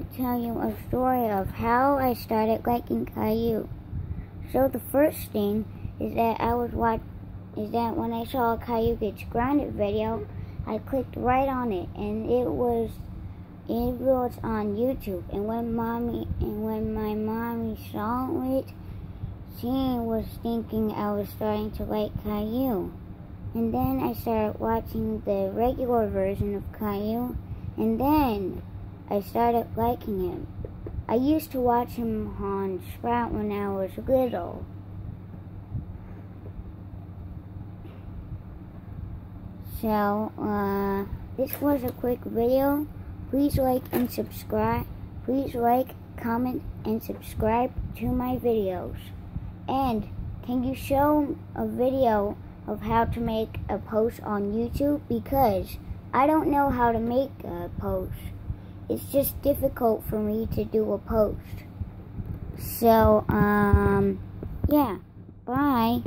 to tell you a story of how I started liking Caillou. So the first thing is that I was watch is that when I saw a Caillou gets grounded video, I clicked right on it and it was it was on YouTube and when mommy and when my mommy saw it, she was thinking I was starting to like Caillou. And then I started watching the regular version of Caillou and then I started liking him. I used to watch him on Sprout when I was little. So, uh, this was a quick video. Please like and subscribe. Please like, comment, and subscribe to my videos. And can you show a video of how to make a post on YouTube? Because I don't know how to make a post. It's just difficult for me to do a post. So, um, yeah. Bye.